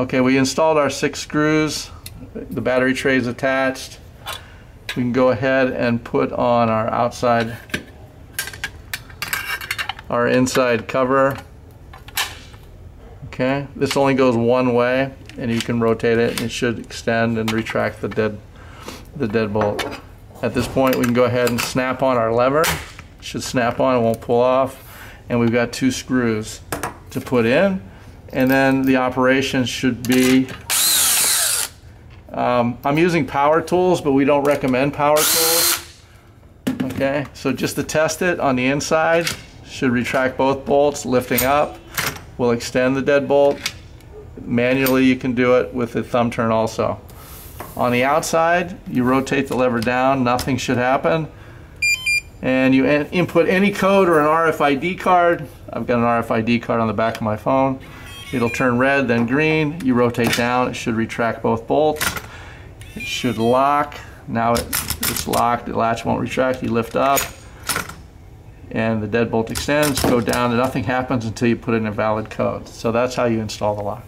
Okay, we installed our six screws. The battery tray is attached. We can go ahead and put on our outside, our inside cover. Okay, this only goes one way and you can rotate it and it should extend and retract the dead, the deadbolt. At this point, we can go ahead and snap on our lever. It should snap on, it won't pull off. And we've got two screws to put in. And then the operation should be, um, I'm using power tools, but we don't recommend power tools. Okay, so just to test it on the inside, should retract both bolts, lifting up, will extend the deadbolt. Manually, you can do it with the thumb turn also. On the outside, you rotate the lever down, nothing should happen. And you input any code or an RFID card. I've got an RFID card on the back of my phone. It'll turn red, then green. You rotate down, it should retract both bolts. It should lock. Now it's locked, the latch won't retract. You lift up, and the deadbolt extends, go down, and nothing happens until you put in a valid code. So that's how you install the lock.